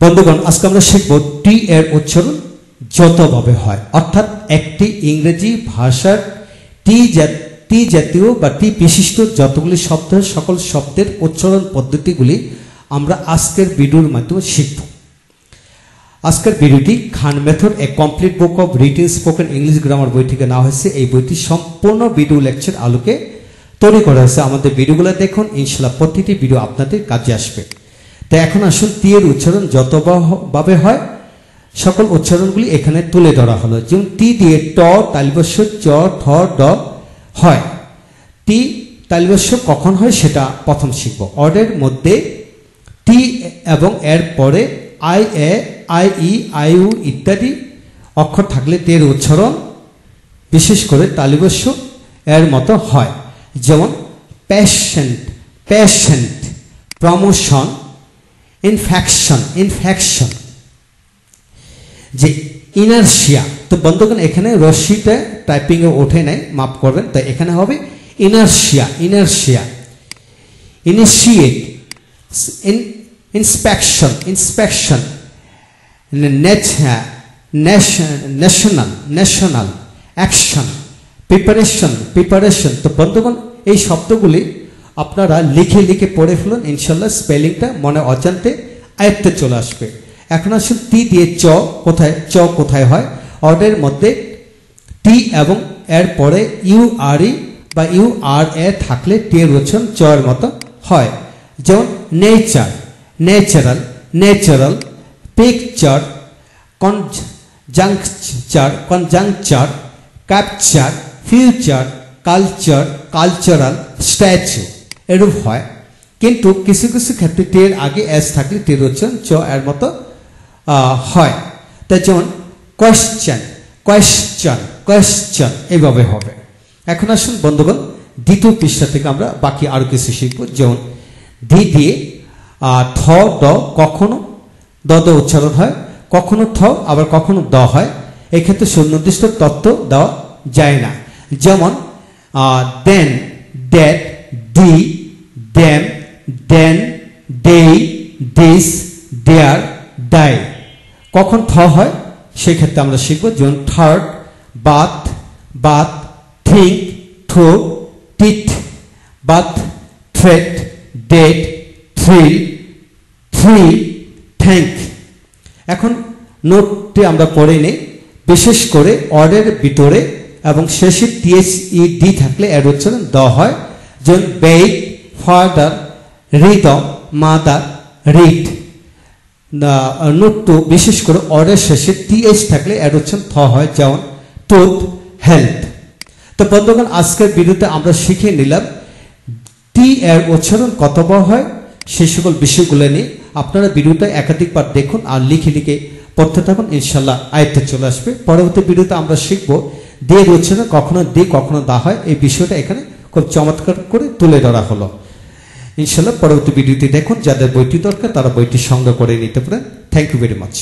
বন্ধুগণ, আজকে আমরা শিখব টি এর উচ্চারণ যতভাবে হয়। অর্থাৎ একটি ইংরেজি ভাষার টি টি জাতীয় বা টি বিশিষ্ট যতগুলি শব্দ সকল শব্দের উচ্চারণ পদ্ধতিগুলি আমরা আজকের ভিডিওর মাধ্যমে শিখব। আজকের ভিডিওটি Khan method, a complete book of written spoken English grammar বই থেকে নেওয়া হয়েছে। এই বইটি সম্পূর্ণ ভিডিও লেকচার আলোকে তৈরি করা হয়েছে। আমাদের ভিডিওগুলো দেখুন, ইনশাল্লাহ প্রতিটি ভিডিও আপনাদের কাজে আসবে। তো এখন আসুন এর উচ্চারণ যতভাবে হয়, সকল উচ্চারণগুলি এখানে তুলে ধরা হলো। যেমন টি দিয়ে ট, তালিবস্য চ, ঠ, ড হয়। টি তালিবস্য কখন হয় সেটা প্রথম শিখব। অর্ডের মধ্যে টি এবং এর পরে I, A, I, E, I U ইত্যাদি অক্ষর থাকলে তের উচ্চারণ বিশেষ করে তালিবস্য এর মতো হয়। যেমন patient patient promotion infection infection যে ইনার্শিয়া তো বন্ধুগণ, এখানে রশ্মিটা টাইপিংয়ে ওঠে নেয় মাপ করবেন তাই এখানে হবে inertia inertia initiate inspection inspection national national action preparation preparation তো বন্ধুগণ, এই শব্দগুলি আপনারা লিখে লিখে পড়ে ফেলুন, ইনশাল্লাহ স্পেলিংটা মনে অজান্তে আয়ত্তে চলে আসবে। এখন আসুন টি দিয়ে চ কোথায় চ কোথায় হয়। অর্ডের মধ্যে টি এবং এর পরে ইউ আর ই বা ইউ আর এ থাকলে টি এর উচ্চারণ চ এর মতো হয়। যেমন nature natural natural picture conjuncture conjuncture capture future culture cultural statue এরূপ হয়। কিন্তু কিছু কিছু ক্ষেত্রে টের আগে এস থাকলে টের উচ্চারণ চ এর মতো হয়। তাই যেমন কোয়েশ্চেন কোয়েশ্চন কোয়েশ্চন এইভাবে হবে। এখন আসুন বন্ধুগণ, দ্বিতীয় পৃষ্ঠা থেকে আমরা বাকি আরও কিছু শিখব। যেমন ধি দিয়ে থ, ড, কখনো দ দ উচ্চারণ হয়, কখনো থ, আবার কখনো দ হয়। এক্ষেত্রে সুনির্দিষ্ট তত্ত্ব দেওয়া যায় না। যেমন then that the them then they this there thy কখন থ হয়? সেক্ষেত্রে আমরা শিখব যেমন third bath bath think throw teeth bath threat death thrill three thank এখন নোটটি আমরা পড়ে নিই। বিশেষ করে অর্ডের ভিতরে এবং শেষে টিএসই ডি থাকলে এর উচ্চারণ দ হয়। যেমন bathe father rhythm mother read note two, বিশেষ করে অর্ডের শেষে টিএস থাকলে এর উচ্চারণ থ হয়, যেমন টুথ হেলথ তো বন্ধুগণ, আজকের ভিডিওতে আমরা শিখে নিলাম টি এর উচ্চারণ কতবার হয় সেই সকল বিষয়গুলো নিয়ে। আপনারা ভিডিওটা একাধিকবার দেখুন আর লিখে লিখে পড়তে থাকুন, ইনশাল্লাহ আয়ত্তে চলে আসবে। পরবর্তী ভিডিওতে আমরা শিখব দিয়ে উচ্চারণ কখনো দি কখনো দা হয়। এই বিষয়টা এখানে খুব চমৎকার করে তুলে ধরা হলো। ইনশাল্লাহ পরবর্তী ভিডিওতে দেখুন, যাদের বইটি দরকার তারা বইটি সংগ্রহ করে নিতে পারেন। Thank you very much